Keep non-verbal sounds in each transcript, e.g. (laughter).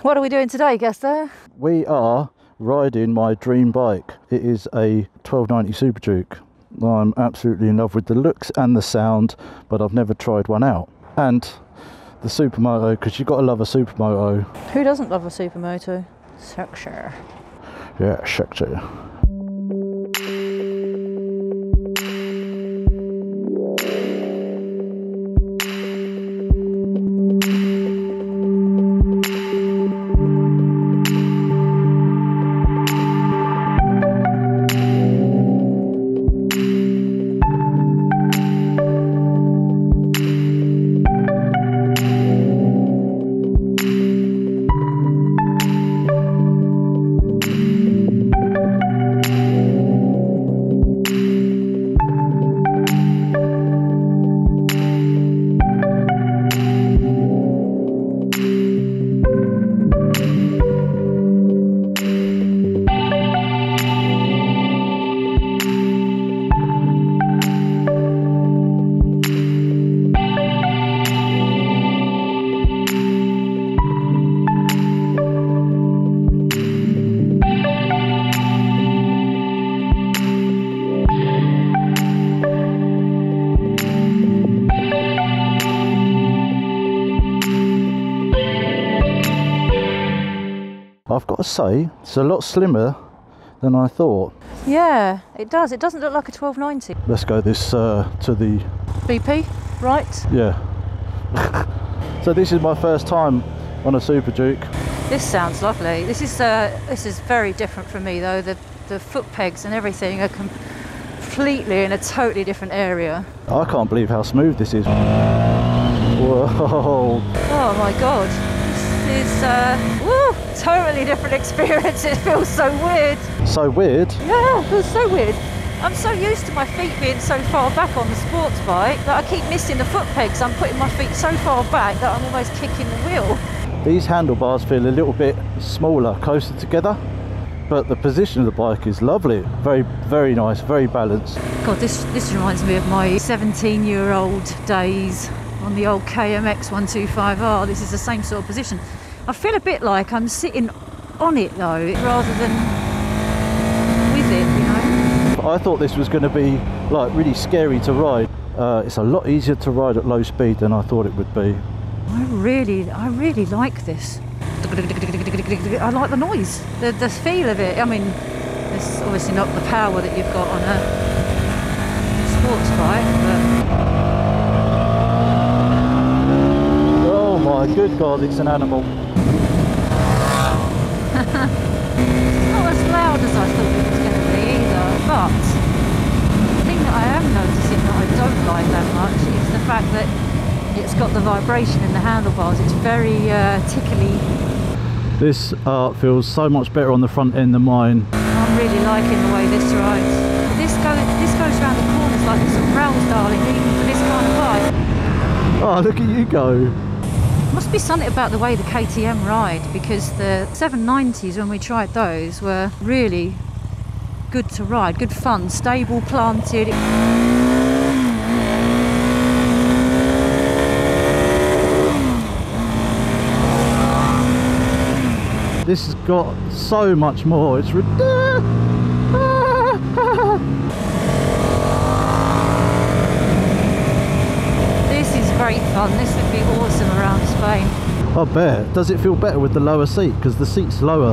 What are we doing today, Gesto? We are riding my dream bike. It is a 1290 Super Duke. I'm absolutely in love with the looks and the sound, but I've never tried one out. And the Supermoto, because you've got to love a Supermoto. Who doesn't love a supermoto? Sure. Yeah, sexy. To say, it's a lot slimmer than I thought. Yeah, it does. It doesn't look like a 1290. Let's go this uh, to the BP, right? yeah. (laughs) so this is my first time on a Super Duke. This sounds lovely. This is uh, this is very different from me though. The the foot pegs and everything are completely in a totally different area. I can't believe how smooth this is. (laughs) Whoa! Oh my god. This is uh, totally different (laughs) experience. It feels so weird. So weird. Yeah, it feels so weird. I'm so used to my feet being so far back on the sports bike that I keep missing the foot pegs. I'm putting my feet so far back that I'm almost kicking the wheel. These handlebars feel a little bit smaller, closer together, but the position of the bike is lovely. Very, very nice, very balanced. God, this this reminds me of my 17-year-old days on the old KMX 125R. This is the same sort of position. I feel a bit like I'm sitting on it though, rather than with it, you know. I thought this was going to be like really scary to ride. Uh, it's a lot easier to ride at low speed than I thought it would be. I really, I really like this. I like the noise, the the feel of it. I mean, it's obviously not the power that you've got on a sports bike, but Oh my good god, it's an animal. not as loud as I thought it was going to be either. But the thing that I am noticing that I don't like that much is the fact that it's got the vibration in the handlebars. It's very uh, tickly. This feels so much better on the front end than mine. I'm really liking the way this rides. This goes, this goes around the corners like a rails, darling, even for this kind of bike. Oh, look at you go. Must be something about the way the KTM ride because the 790s when we tried those were really good to ride, good fun, stable, planted. This has got so much more. It's ridiculous. This is great fun. This be awesome. I bet. Does it feel better with the lower seat? Because the seat's lower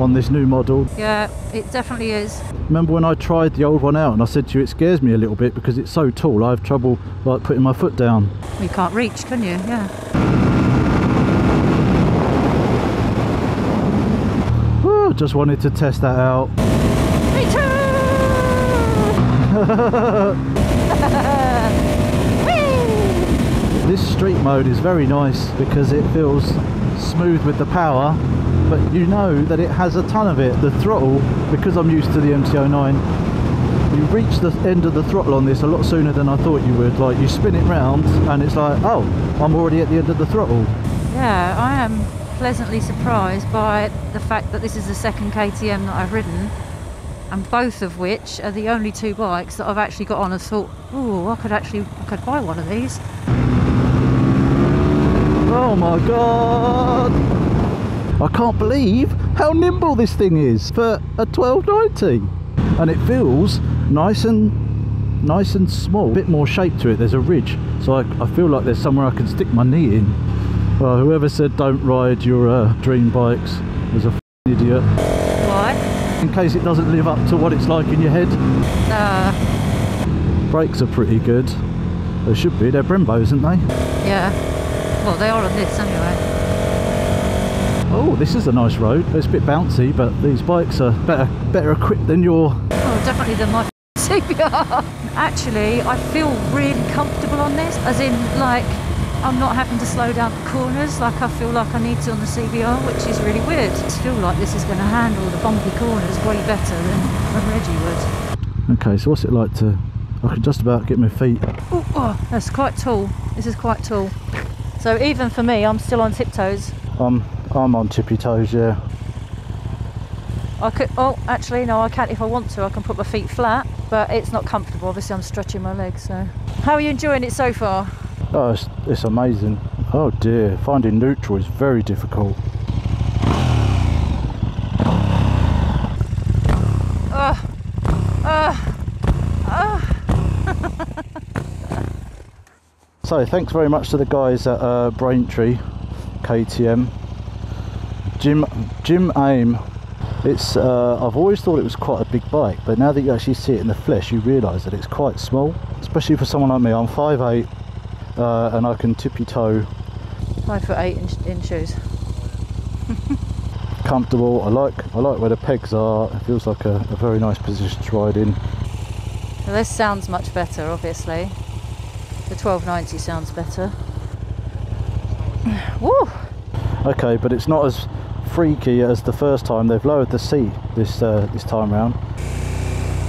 on this new model. Yeah, it definitely is. Remember when I tried the old one out and I said to you it scares me a little bit because it's so tall. I have trouble like putting my foot down. You can't reach, can you? Yeah. Woo, just wanted to test that out. Me too! (laughs) (laughs) Mode is very nice because it feels smooth with the power, but you know that it has a ton of it. The throttle, because I'm used to the MT-09, you reach the end of the throttle on this a lot sooner than I thought you would. Like you spin it round and it's like, oh, I'm already at the end of the throttle. Yeah, I am pleasantly surprised by the fact that this is the second KTM that I've ridden, and both of which are the only two bikes that I've actually got on and thought, oh, I could actually I could buy one of these. Oh my god! I can't believe how nimble this thing is for a 1290 and it feels nice and nice and small. A bit more shape to it. There's a ridge. So I, I feel like there's somewhere I can stick my knee in. Well whoever said don't ride your uh, dream bikes was a f***ing idiot. Why? in case it doesn't live up to what it's like in your head. Uh, brakes are pretty good. They should be. They're Brembos isn't they? Yeah. Well, they are on this anyway. oh this is a nice road it's a bit bouncy but these bikes are better better equipped than your Oh, definitely than my (laughs) CBR. Actually, I feel really comfortable on this, as in, like, I'm not having to slow down the corners like I feel like I need to on the CBR, which is really weird. I feel like this is going to handle the bumpy corners way better than, than Reggie would. okay so what's it like to I can just about get my feet Ooh, oh, that's quite tall. This is quite tall. So even for me, I'm still on tiptoes. I'm I'm on tippy toes yeah I could. Oh, actually, no, I can't. If I want to, I can put my feet flat, but it's not comfortable. Obviously, I'm stretching my legs. So, how are you enjoying it so far? Oh, it's, it's amazing. Oh dear, finding neutral is very difficult. So thanks very much to the guys at uh, Braintree KTM. Jim Jim Aim. It's uh, I've always thought it was quite a big bike, but now that you actually see it in the flesh, you realise that it's quite small, especially for someone like me. I'm 5'8", uh, and I can tippy toe Five foot eight in, in shoes. (laughs) comfortable. I like I like where the pegs are. It feels like a, a very nice position to ride in. Well, this sounds much better, obviously. The 1290 sounds better. (sighs) Woo! Okay, but it's not as freaky as the first time. They've lowered the seat this uh, this time round.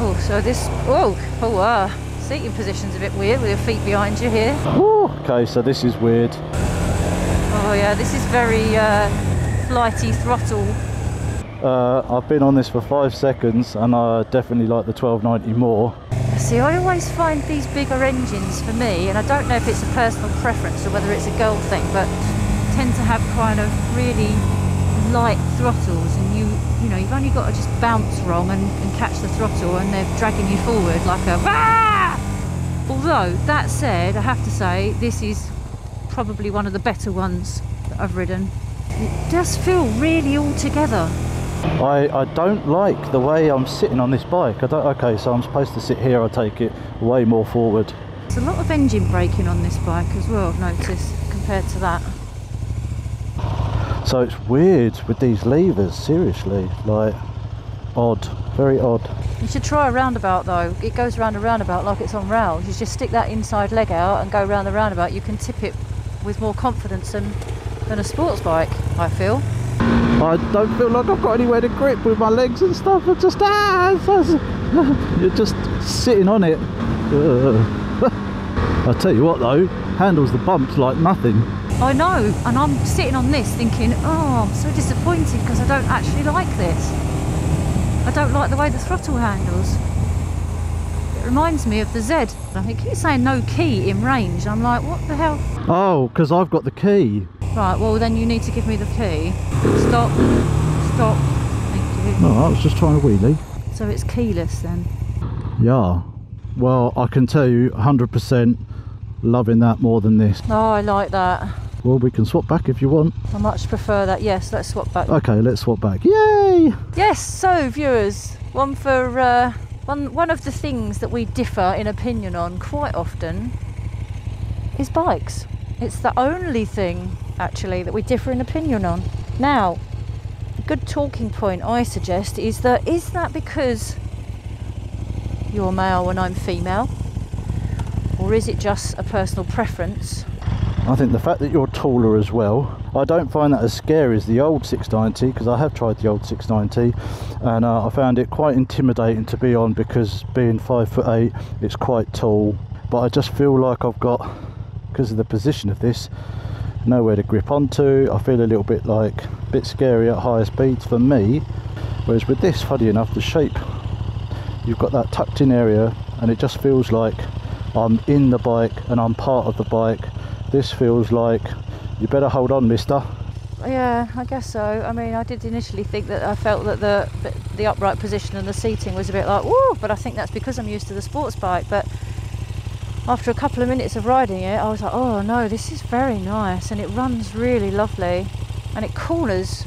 Oh, so this. Oh, oh, uh, seating position's a bit weird with your feet behind you here. Woo! Okay, so this is weird. Oh, yeah, this is very uh, flighty throttle. Uh, I've been on this for five seconds, and I definitely like the 1290 more. See, I always find these bigger engines for me, and I don't know if it's a personal preference or whether it's a girl thing, but tend to have kind of really light throttles, and you, you know, you've only got to just bounce wrong and, and catch the throttle, and they're dragging you forward like a. Ah! Although that said, I have to say this is probably one of the better ones that I've ridden. It does feel really all together. I, I don't like the way I'm sitting on this bike. I don't. Okay, so I'm supposed to sit here. I take it way more forward. There's a lot of engine braking on this bike as well, I've noticed, compared to that. So it's weird with these levers. Seriously, like odd, very odd. You should try a roundabout though. It goes round a roundabout like it's on rails. You just stick that inside leg out and go round the roundabout. You can tip it with more confidence than, than a sports bike, I feel. I don't feel like I've got anywhere to grip with my legs and stuff. I just ah, it's just- (laughs) you're just sitting on it. (laughs) I tell you what though, handles the bumps like nothing. I know, and I'm sitting on this thinking, oh, I'm so disappointed because I don't actually like this. I don't like the way the throttle handles. It reminds me of the Z. I think keep saying no key in range. I'm like, what the hell? Oh, because I've got the key. Right, well then you need to give me the key. Stop. Stop. Thank you. No, I was just trying to wheelie. So it's keyless then. Yeah. Well, I can tell you 100% loving that more than this. Oh, I like that. Well, we can swap back if you want. I much prefer that. Yes, let's swap back. Okay, let's swap back. Yay! Yes, so viewers, one for uh, one one of the things that we differ in opinion on quite often is bikes. It's the only thing actually that we differ in opinion on. Now, a good talking point I suggest is that is that because you're male and I'm female? Or is it just a personal preference? I think the fact that you're taller as well, I don't find that as scary as the old 690 because I have tried the old 690 and uh, I found it quite intimidating to be on because being five foot eight, it's quite tall. But I just feel like I've got, because of the position of this, nowhere to grip onto. I feel a little bit like a bit scary at higher speeds for me. Whereas with this, funny enough, the shape, you've got that tucked in area and it just feels like I'm in the bike and I'm part of the bike. This feels like you better hold on, mister. Yeah, I guess so. I mean, I did initially think that I felt that the the upright position and the seating was a bit like, woo, but I think that's because I'm used to the sports bike. But after a couple of minutes of riding it, I was like, oh no, this is very nice and it runs really lovely and it corners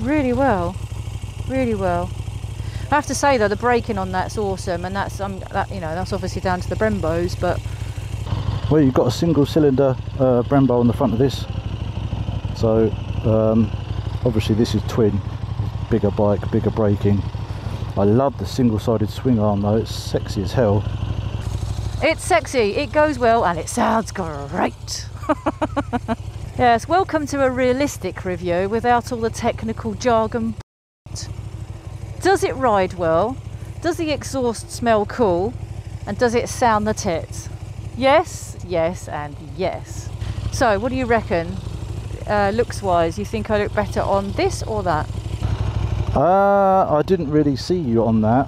really well, really well. I have to say though, the braking on that's awesome, and that's um, that you know that's obviously down to the Brembos, but Well, you've got a single cylinder uh, Brembo on the front of this. So, um, obviously this is twin, bigger bike, bigger braking. I love the single sided swing arm though, it's sexy as hell. It's sexy, it goes well, and it sounds great. (laughs) yes, welcome to a realistic review without all the technical jargon. Does it ride well? Does the exhaust smell cool? And does it sound the tits? Yes, yes, and yes. So, what do you reckon? Uh, looks wise, you think I look better on this or that? Uh, I didn't really see you on that,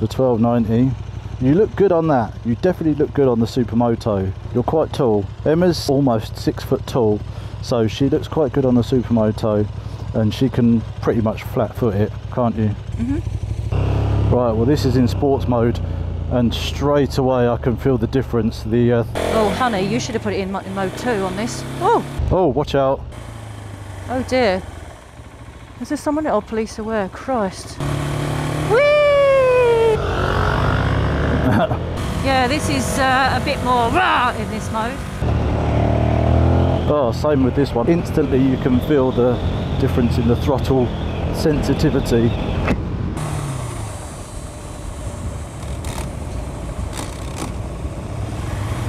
the 1290. You look good on that. You definitely look good on the Supermoto. You're quite tall. Emma's almost six foot tall, so she looks quite good on the Supermoto, and she can pretty much flat foot it, can't you? Mm-hmm. Right. Well, this is in sports mode, and straight away I can feel the difference. The uh, Oh, honey, you should have put it in, in mode 2 on this. Oh, oh, watch out! Oh dear. Is there someone? Oh, police aware. Christ. This is uh, a bit more rah in this mode. Oh, same with this one. Instantly you can feel the difference in the throttle sensitivity.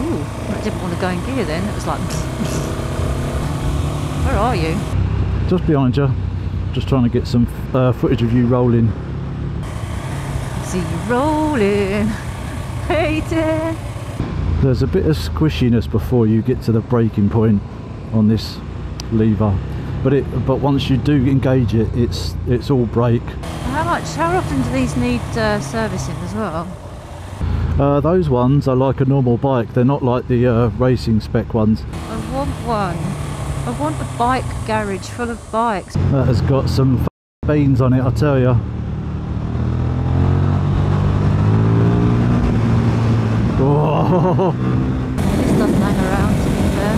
Ooh, I didn't want to go in gear then. It was like. (laughs) Where are you? Just behind you. Just trying to get some uh, footage of you rolling. See you rolling. Waiting. There's a bit of squishiness before you get to the braking point on this lever. But it but once you do engage it, it's it's all brake. How much? How often do these need uh, servicing as well? Uh, those ones are like a normal bike. They're not like the uh, racing spec ones. I want one. I want a bike garage full of bikes. That has got some f- beans on it, I tell you. Oh, This doesn't hang around to be fair.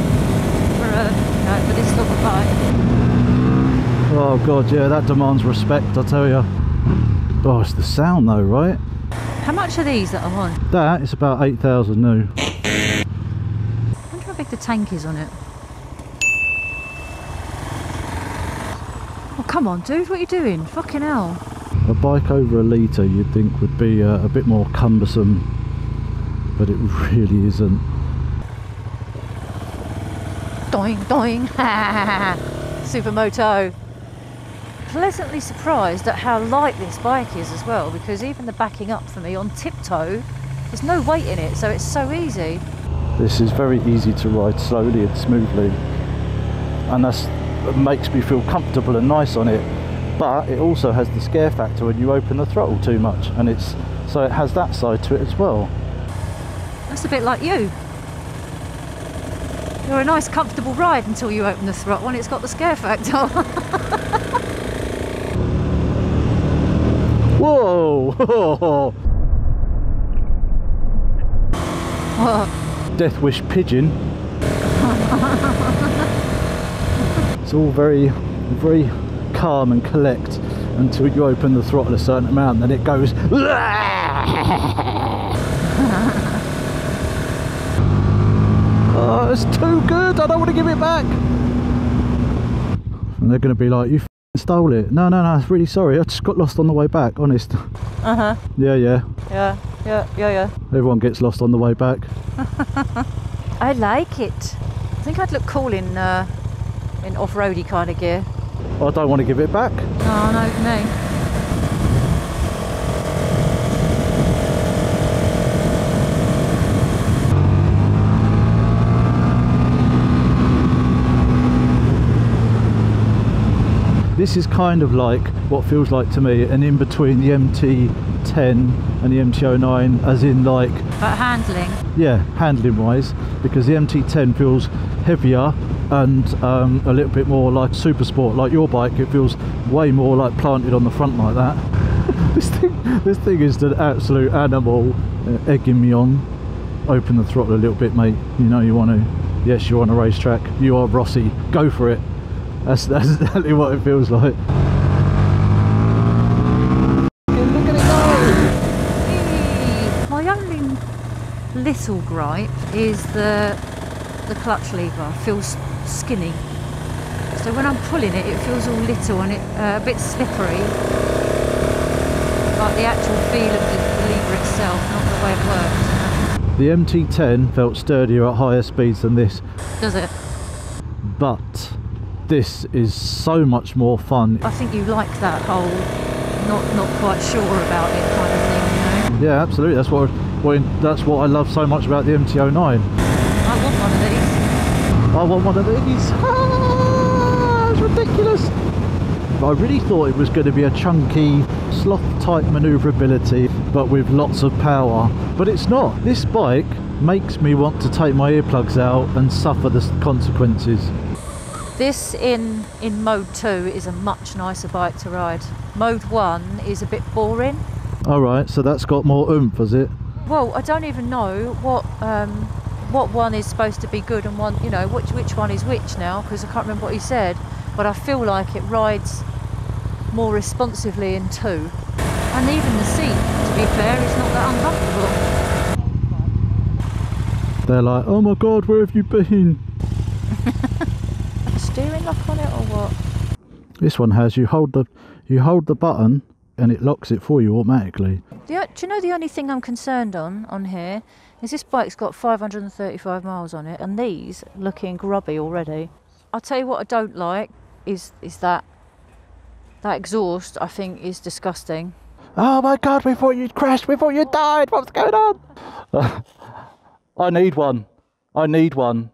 For, a, no, for this sort of bike. oh god, yeah, that demands respect, I tell you. Oh, it's the sound though, right? How much are these that I'm on? That is about 8,000 new. I wonder how big the tank is on it. Oh, come on, dude, what are you doing? Fucking hell. A bike over a litre you'd think would be uh, a bit more cumbersome, but it really isn't. Doing, doing. (laughs) Supermoto. Pleasantly surprised at how light this bike is as well, because even the backing up for me on tiptoe, there's no weight in it, so it's so easy. This is very easy to ride slowly and smoothly, and that's that makes me feel comfortable and nice on it. But it also has the scare factor when you open the throttle too much, and it's so it has that side to it as well. That's a bit like you. You're a nice, comfortable ride until you open the throttle and it's got the scare factor. (laughs) Whoa! (laughs) What? Death Wish pigeon. (laughs) it's all very, very calm and collect until you open the throttle a certain amount, then it goes. Oh, it's too good. I don't want to give it back. And they're going to be like, "You stole it." No, no, no. I'm really sorry. I just got lost on the way back. Honest. Uh huh. Yeah, yeah. Yeah, yeah, yeah, yeah. Everyone gets lost on the way back. (laughs) I like it. I think I'd look cool in uh, in off-roady kind of gear. I don't want to give it back. Oh no, no. This is kind of like what feels like to me an in between the MT MT10 and the MT09 as in like But handling, yeah handling wise because the MT10 feels heavier and um, a little bit more like super sport. Like your bike it feels way more like planted on the front like that. (laughs) This thing this thing is an absolute animal. Uh, egging me on. Open the throttle a little bit mate. You know you want to yes you're on a racetrack. You are Rossi. Go for it that's, that's exactly what it feels like look at it go my only little gripe is the the clutch lever feels skinny. So when I'm pulling it, it feels all little and it uh, a bit slippery. Like the actual feel of the, the lever itself, not the way it works. the MT10 felt sturdier at higher speeds than this Does it? but this is so much more fun I think you like that whole not not quite sure about it kind of thing, you know. Yeah, absolutely. That's what well, that's what I love so much about the MT09. I want one of these. I want one of these. (laughs) Ah, it's ridiculous. I really thought it was going to be a chunky, sloth-type manoeuvrability, but with lots of power. But it's not. This bike makes me want to take my earplugs out and suffer the consequences. This in in mode two is a much nicer bike to ride. Mode one is a bit boring. All right, so that's got more oomph, has it? Well, I don't even know what um, what one is supposed to be good and one, you know, which which one is which now because I can't remember what he said. But I feel like it rides more responsively in two, and even the seat, to be fair, is not that uncomfortable. They're like, oh my god, where have you been? (laughs) Steering lock on it or what? This one has you hold the you hold the button and it locks it for you automatically. The, do you know the only thing I'm concerned on on here is this bike's got 535 miles on it, and these looking grubby already. I'll tell you what I don't like is is that that exhaust. I think is disgusting. Oh my god, we thought you'd crashed, we thought you died, what's going on? (laughs) I need one. I need one.